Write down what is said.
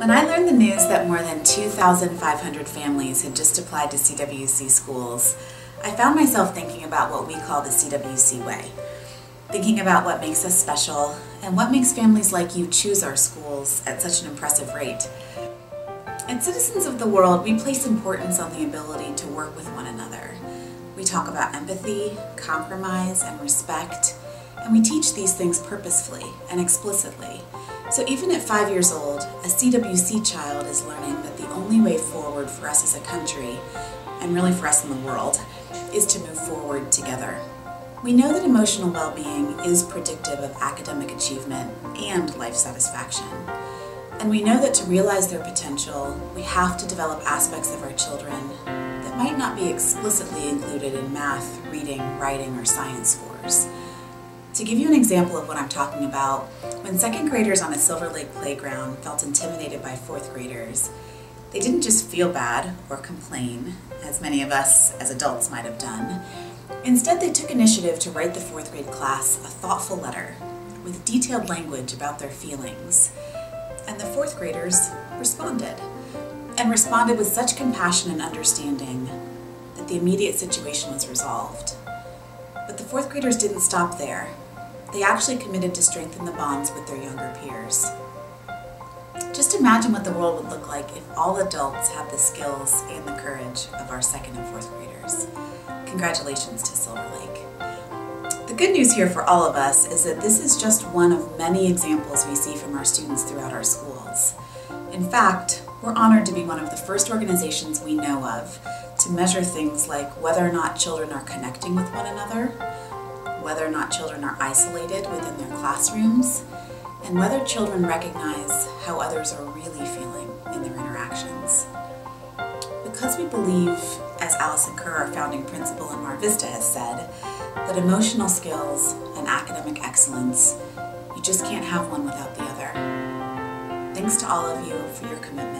When I learned the news that more than 2,500 families had just applied to CWC schools, I found myself thinking about what we call the CWC way. Thinking about what makes us special and what makes families like you choose our schools at such an impressive rate. As citizens of the world, we place importance on the ability to work with one another. We talk about empathy, compromise, and respect, and we teach these things purposefully and explicitly. So even at five years old, a CWC child is learning that the only way forward for us as a country, and really for us in the world, is to move forward together. We know that emotional well-being is predictive of academic achievement and life satisfaction. And we know that to realize their potential, we have to develop aspects of our children that might not be explicitly included in math, reading, writing, or science scores. To give you an example of what I'm talking about, when second graders on a Silver Lake playground felt intimidated by fourth graders, they didn't just feel bad or complain, as many of us as adults might have done. Instead, they took initiative to write the fourth grade class a thoughtful letter with detailed language about their feelings. And the fourth graders responded, and responded with such compassion and understanding that the immediate situation was resolved. But the fourth graders didn't stop there. They actually committed to strengthen the bonds with their younger peers. Just imagine what the world would look like if all adults had the skills and the courage of our second and fourth graders. Congratulations to Silver Lake. The good news here for all of us is that this is just one of many examples we see from our students throughout our schools. In fact, we're honored to be one of the first organizations we know of to measure things like whether or not children are connecting with one another, whether or not children are isolated within their classrooms, and whether children recognize how others are really feeling in their interactions. Because we believe, as Allison Kerr, our founding principal in Mar Vista has said, that emotional skills and academic excellence, you just can't have one without the other. Thanks to all of you for your commitment